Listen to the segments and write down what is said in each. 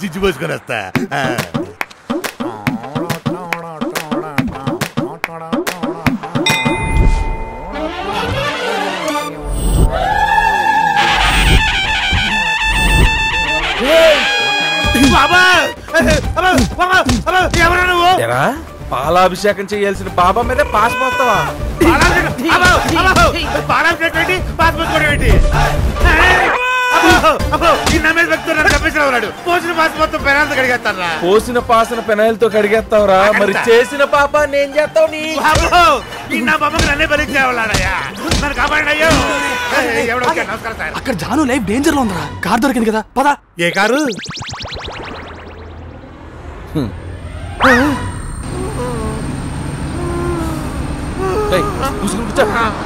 జిజ్జు పోసుకొని వస్తా. బాబా! ఎవరా నువ్వు? పాలాభిషేకం చేయాల్సిన బాబా మీదే పాస్ పోతావా పాలాభిషేకం- అబ్బో, అబ్బో, పాలాభిషేకం ఏంటి? పాస్ పుచ్చుకోవడం ఏంటి? అబ్బో, అబ్బో, ఈ నమ్మేద వ్యక్తులు నన్ను కప్పించిన ఉన్నాడు పోసిన పోసిన పాసిన పెనాయిలతో కడిగేస్తావురా. మరి చేసిన పాప నేను చేస్తావు నీ అక్కడ జాను లైఫ్ డేంజర్లో ఉందిరా. కార్ దొరికింది కదా. పద. ఏ కారు? కూర్చుని కూర్చో.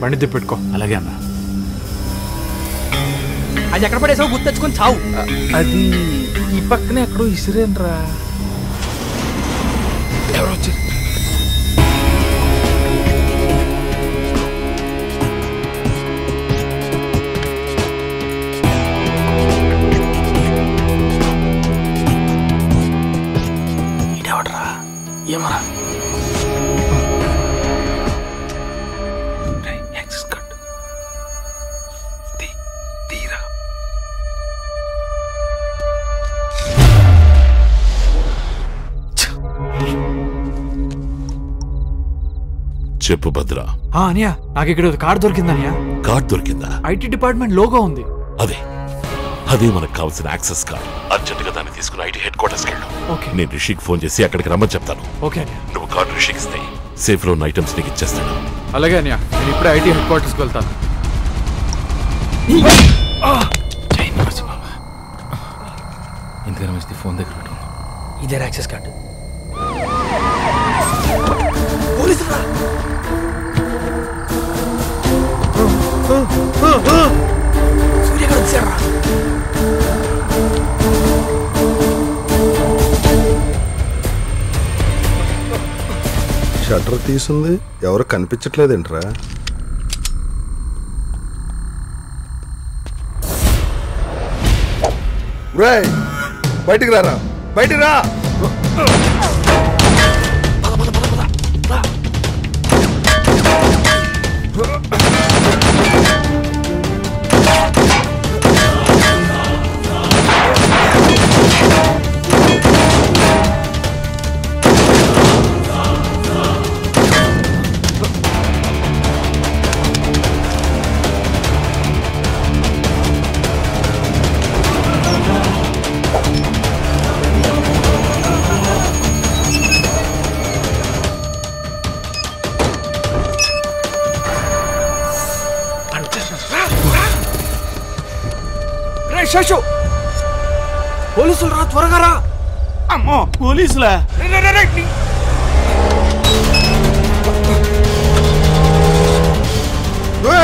బండి తిప్పెట్టుకో. అలాగే అన్న. అది ఎక్కడ పడేసావు గుర్తు తెచ్చుకొని చావు. అ- అది ఈ పక్కనే ఎక్కడో ఇసిరేనరా ఎవరో వచ్చారు. చెప్పు భద్ర. ఆ అనియా నాకు ఇక్కడ కార్ దొరికింది అనియా. కార్డ్ దొరికిందా? ఐటీ డిపార్ట్మెంట్ లోగో ఉంది. అదే. అదే మనకు కావాల్సిన యాక్సెస్ కార్డ్. అర్జెంట్గా దాన్ని తీసుకుని ఐటీ హెడ్ క్వార్టర్స్ వెళ్ళు. ఓకే. నేను రిషికి ఫోన్ చేసి అక్కడికి రమ్మని చెప్తాను. ఓకే నువ్వు కార్డు రిషికి ఇస్తే సేఫ్లో ఉన్న ఐటమ్స్ నీకు ఇచ్చేస్తాను. అలాగే అనియా నేను ఇప్పుడే ఐటీ హెడ్ క్వార్టర్స్కి వెళ్తాను. ఎందుకని మంచిది ఫోన్ దగ్గర ఇదే యాక్సెస్ కార్డు. షట్టర్ తీసింది. ఎవరు కనిపించట్లేదేంట్రా? బయటికి రారా. బయటికి రా. శశు పోలీసులు రా త్వరగా రా. అమ్మో పోలీసులా? రే,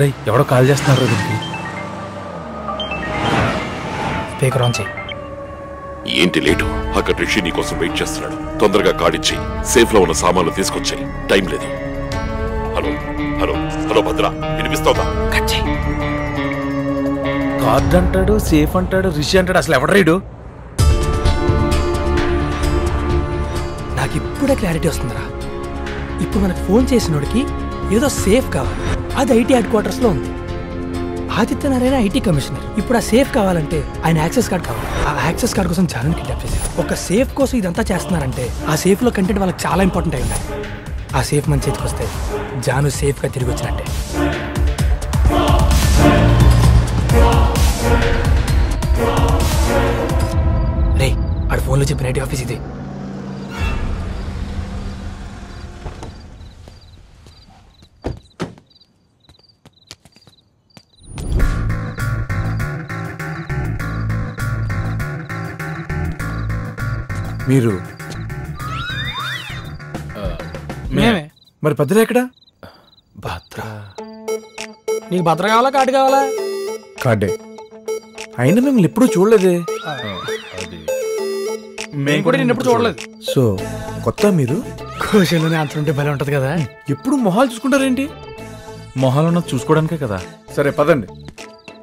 రేయ్ ఎవడో కాల్ చేస్తున్నారు దీనికి? స్పీకర్ ఆన్ చేయి. ఏంటి లేటు? అక్కడ రిషి నీ కోసం వెయిట్ చేస్తున్నాడు. తొందరగా కార్డ్ ఇచ్చి సేఫ్లో ఉన్న సామాన్లు తీసుకొచ్చాయి. టైం లేదు. హలో హలో హలో భద్ర వినిపిస్తోందా? చేయి. కార్డ్ అంటాడు సేఫ్ అంటాడు రిషి అంటాడు అసలు ఎవడ రీడు? నాకు ఇప్పుడే క్లారిటీ వస్తుందిరా. ఇప్పుడు మనకు ఫోన్ చేసినోడికి ఏదో సేఫ్ కావాలి. అది ఐటీ హెడ్ క్వార్టర్స్లో ఉంది. Aditya Narayana IT commissioner. ఇప్పుడు ఆ సేఫ్ కావాలంటే ఆయన యాక్సెస్ కార్డ్ కావాలి. ఆ యాక్సెస్ కార్డ్ కోసం చాలా కిడ్నాప్ చేశారు. ఒక సేఫ్ కోసం ఇదంతా చేస్తున్నారంటే ఆ సేఫ్లో కంటెంట్ వాళ్ళకి చాలా ఇంపార్టెంట్ అయింది ఆ సేఫ్ మన చేతికి వస్తే జాను సేఫ్గా తిరిగి వచ్చినట్టే. రే ఆడు ఫోన్లో చెప్పిన ఐటీ ఆఫీస్ ఇది. మీరు? మేమే. మరి భద్ర ఎక్కడ? భద్ర. నీకు భద్ర కావాలా కార్డు కావాలా? కార్డే అయినా మిమ్మల్ని ఎప్పుడూ చూడలేదే. మేము కూడా నిన్నప్పుడు చూడలేదు. సో కొత్త మీరు? క్వశ్చన్లోనే ఆన్సర్ ఉంటే భలే ఉంటుంది కదా. ఎప్పుడు మొహాలు చూసుకుంటారేంటి? మొహాలు ఉన్నది చూసుకోవడానికే కదా. సరే పదండి.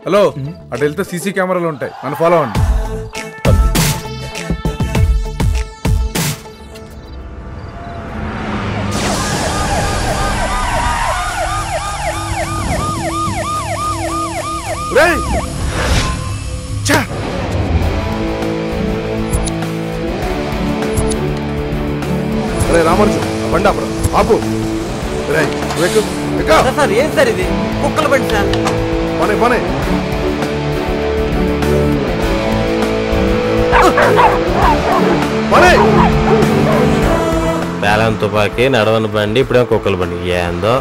హలో అటు వెళ్తే సీసీ కెమెరాలు ఉంటాయి. నన్ను ఫాలో అవ్వండి. రామర్జు బండి ఆపరా ఆపు సార్ ఏం సార్ ఇది? కుక్కల బండి సార్. పనే పనే. పనే. బేలం తుపాకీ నడవని బండి ఇప్పుడే కుక్కల బండి? ఏందో.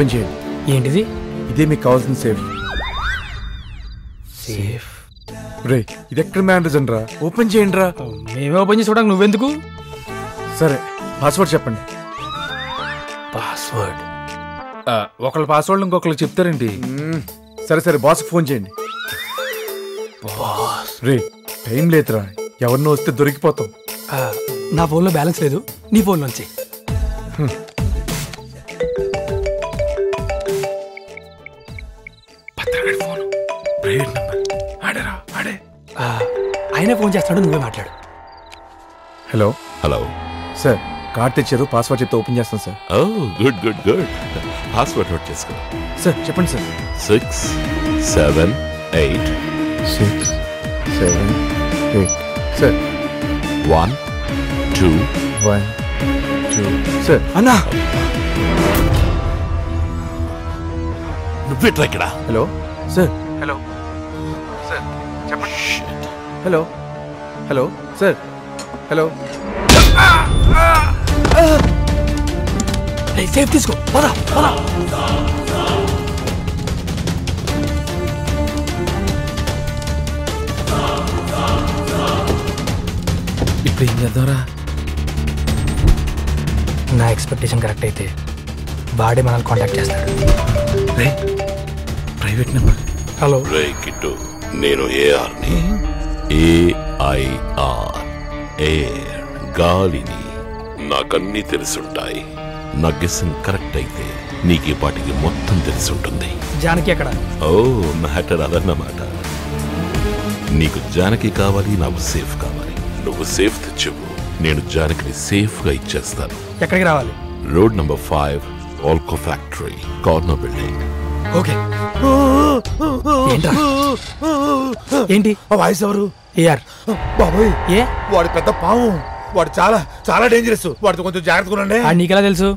ఓపెన్ చేయండి. ఏంటిది? ఇదే మీకు కావాల్సిన సేఫ్. సేఫ్. రే ఇది ఎక్కడ మేనేజన్ రా ఓపెన్ చేయండి రా. మేమే ఓపెన్ చేసి చూడడానికి నువ్వెందుకు? సరే పాస్వర్డ్ చెప్పండి. పాస్వర్డ్. ఒకళ్ళ పాస్వర్డ్ ఇంకొకరికి చెప్తారేంటి? సరే సరే బాస్ ఫోన్ చేయండి. రే టైం లేదురా. ఎవరినో వస్తే దొరికిపోతాం. నా ఫోన్లో బ్యాలెన్స్ లేదు. నీ ఫోన్లోంచి. ఆయనే ఫోన్ చేస్తాడు నువ్వే మాట్లాడు. హలో. హలో. సార్ కార్డ్ తెచ్చారు పాస్వర్డ్ చెప్తే ఓపెన్ చేస్తాను sir. Oh good good good. Password note చేసుకో. సార్ చెప్పండి sir. Six seven eight six seven eight sir. One two one two sir. అన్నా! నువ్వెట్రా ఇక్కడ? హలో. సార్. హలో. సార్ చెప్పండి. Hello. Hello sir. Hello. Safe తీసుకో. పద పద ఇప్పుడు ఏం చేద్దాంరా? నా ఎక్స్పెక్టేషన్ కరెక్ట్ అయితే వాడే మనల్ని కాంటాక్ట్ చేస్తాడు. రే ప్రైవేట్ నెంబర్ హలో. రే కిట్టు నేను ఏఆర్ని ఏఐఆర్ ఎయిర్ గాలిని నాకన్నీ తెలుసుంటాయి. నా గెస్సింగ్ కరెక్ట్ అయితే నీకు ఈ పాటికి మొత్తం తెలుసుంటుంది. జానకి ఎక్కడ? ఓ మ్యాటర్ అదన్నమాట. నీకు జానకి కావాలి నాకు సేఫ్ కావాలి. నువ్వు సేఫ్ తెచ్చివ్వు నేను జానకిని సేఫ్గా ఇచ్చేస్తాను. ఎక్కడికి రావాలి? Road number five Alco factory corner building. Okay. ఏంటి? ఆ వాయిస్ ఎవరు? ఏఆర్. బాబోయ్. ఏ? వాడు పెద్ద పాము వాడు చాలా చాలా డేంజరస్ వాడితో కొంచెం జాగ్రత్తగా ఉండండి. ఆ నీకెలా తెలుసు?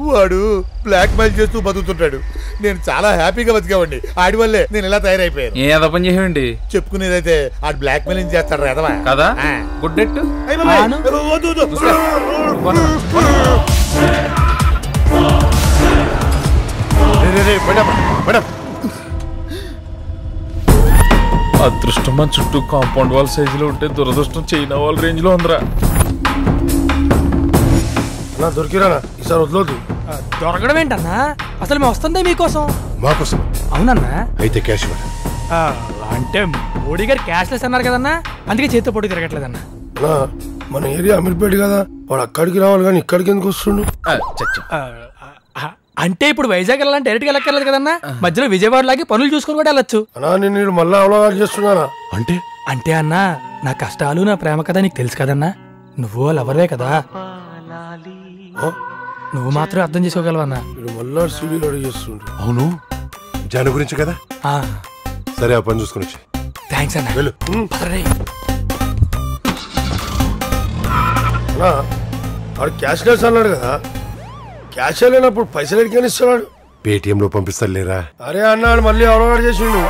వాడు బ్లాక్ మెయిల్ చేస్తూ బతుకుతుంటాడు. నేను చాలా హ్యాపీగా బతికావండి ఆడి వల్లే నేను ఇలా తయారైపోయాను. ఏ అదో పని చేయండి చెప్పుకునేదైతే ఆడు బ్లాక్ మెయిలింగ్ చేస్తాడు ఎదవా కదా? ఆ. Good debt? Madam, madam. అదృష్టం మన చుట్టూ కాంపౌండ్ వాల్ సైజులో ఉంటే దురదృష్టం చైనా వాల్ రేంజ్లో ఉందిరా. నా దొరికిరానా? ఈసారి వదలొద్దు. దొరకడం ఏంటన్నా? అసలు మేము వస్తుందే మీకోసం? మాకోసం. అవునన్నా. అయితే క్యాష్ అంటే మోడీ గారు క్యాష్లెస్ అన్నారు కదన్నా? అందుకే చేతితో పొడి తిరగట్లేదన్నా. మన ఏరియా అమీర్పేట కదా వాడు అక్కడికి రావాలి కానీ ఇక్కడికి ఎందుకు వస్తుండు? అంటే ఇప్పుడు వైజాగ్ వెళ్ళాలంటే డైరెక్ట్గా వెళ్ళక్కర్లేదు కదన్నా? మధ్యలో విజయవాడ లాగి పనులు చూసుకొని కూడా వెళ్ళొచ్చు. నేను మళ్ళీ చేస్తున్నానా? అంటే? అంటే అన్నా నా కష్టాలు నా ప్రేమ కథ నీకు తెలుసు కదన్నా? నువ్వు లవర్వే కదా. నువ్వు మాత్రం అర్థం చేసుకోగలవన్నా మళ్ళా అవును. జాను గురించి కదా? ఆ, సరే ఆ పని చూసుకుని వచ్చి. థ్యాంక్స్ అన్న. వెళ్ళు. క్యాష్ అన్నాడు కదా. క్యాష్ లేనప్పుడు పైసలు ఎడికని ఇస్తున్నాడు పేటిఎం లో పంపిస్తారు లేరా? అరే అన్నాడు మళ్ళీ అవలోకనం చేసిండు.